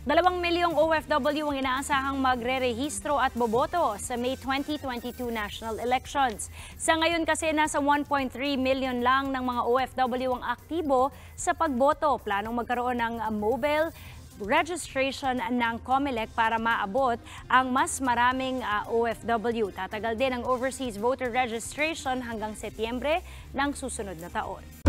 Dalawang milyong OFW ang inaasahang magre-rehistro at boboto sa May 2022 national elections. Sa ngayon kasi nasa 1.3 million lang ng mga OFW ang aktibo sa pagboto. Planong magkaroon ng mobile registration ng COMELEC para maabot ang mas maraming ah, uh, OFW. Tatagal din ang overseas voter registration hanggang Setyembre ng susunod na taon.